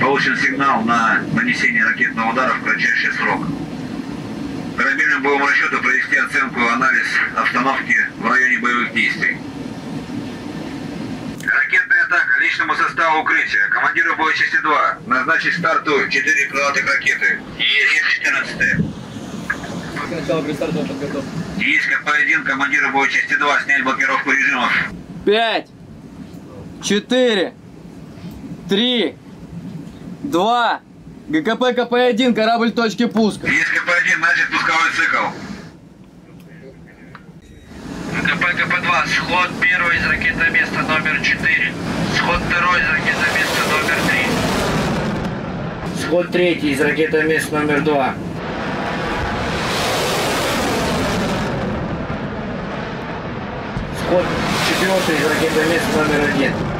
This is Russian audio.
Получен сигнал на нанесение ракетного удара в кратчайший срок. Корабельному боевому расчету провести оценку и анализ обстановки в районе боевых действий. Ракетная атака личному составу укрытия. Командиру боя части 2. Назначить старту 4 крылатых ракеты. ЕС-14. Начало пристартовой подготовки. Есть КП-1 командиру боя части 2. Снять блокировку режимов. Пять, четыре, три, два. ГКП КП-1, корабль точки пуска. Есть КП-1, начат пусковой цикл. КП КП-2, сход первый из ракетоместа номер 4. Сход второй из ракетоместа номер 3. Сход третий из ракетоместа номер два. Сход четвертый из ракетоместа номер один.